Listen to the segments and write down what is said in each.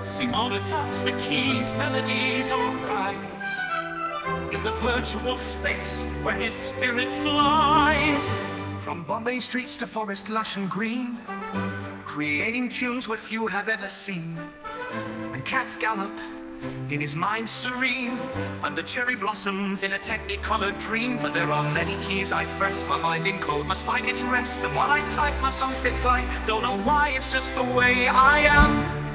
Sing on the tops, the keys, melodies arise In the virtual space where his spirit flies. From Bombay streets to forest lush and green. Creating tunes where few have ever seen. And cats gallop in his mind serene. Under cherry blossoms in a technicolored dream. For there are many keys I press My mind in code must find its rest. And while I type my songs take flight Don't know why it's just the way I am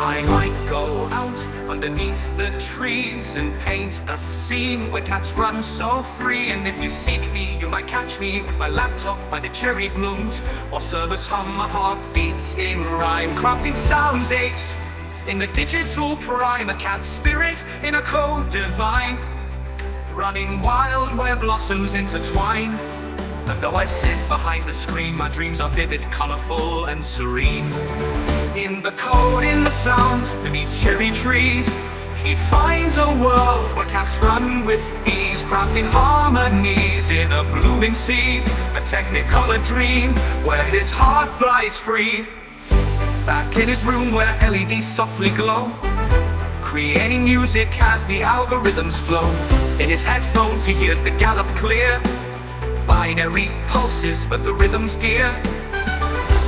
I might go out underneath the trees and paint a scene where cats run so free. And if you seek me, you might catch me with my laptop by the cherry blooms, or service hum my heartbeats in rhyme, crafting sounds apes in the digital prime, a cat spirit in a code divine, running wild where blossoms intertwine. And though I sit behind the screen, my dreams are vivid, colorful, and serene. In the code, in the sound, beneath cherry trees, he finds a world where cats run with ease, crafting harmonies in a blooming sea. A technicolor dream where his heart flies free. Back in his room where LEDs softly glow Creating music as the algorithms flow In his headphones he hears the gallop clear Binary pulses but the rhythm's dear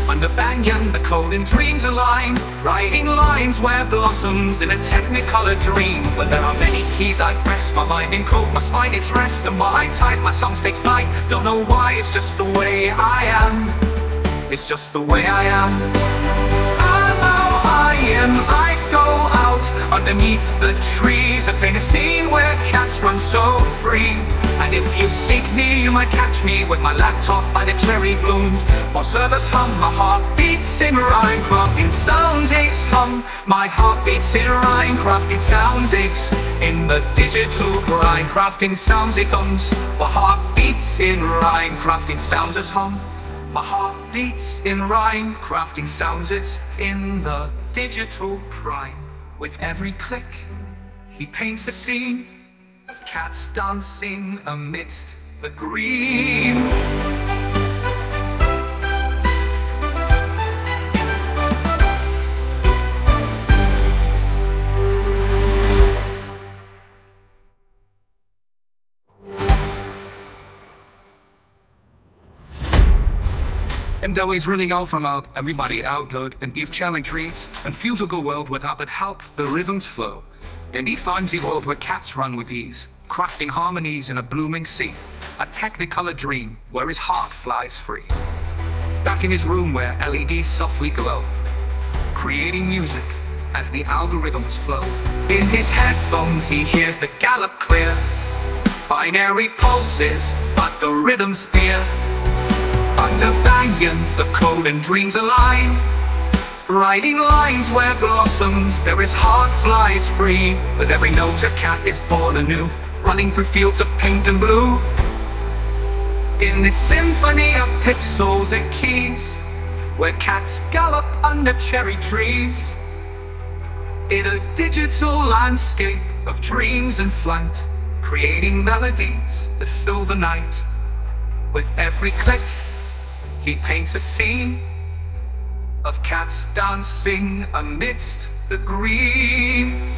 Under banyan the and dreams align Writing lines where blossoms in a technicolor dream. When there are many keys I press My mind in code must find its rest And while I type my songs take flight. Don't know why it's just the way I am. It's just the way I am. I'm I go out. Underneath the trees paint a scene where cats run so free. And if you seek me, you might catch me with my laptop by the cherry blooms. Or servers hum, my heart beats in rhyme, crafting sounds apes hum. My heart beats in rhyme, crafting sounds apes in the digital grind, crafting sounds it hums. My heart beats in rhyme, crafting sounds as hum. My heart beats in rhyme, crafting sounds it's in the digital prime. With every click, he paints a scene cats dancing amidst the green. And he's running out from out, everybody outload and give challenges and feels a good world without it help the rhythms flow. Then he finds a world where cats run with ease, crafting harmonies in a blooming sea. A technicolor dream where his heart flies free. Back in his room where LEDs softly glow, creating music as the algorithms flow. In his headphones he hears the gallop clear, binary pulses, but the rhythm's dear. Under banyan, the code and dreams align. Writing lines where blossoms, there is heart flies free. With every note a cat is born anew Running through fields of pink and blue. In this symphony of pixels and keys Where cats gallop under cherry trees. In a digital landscape of dreams and flight Creating melodies that fill the night. With every click he paints a scene of cats dancing amidst the green.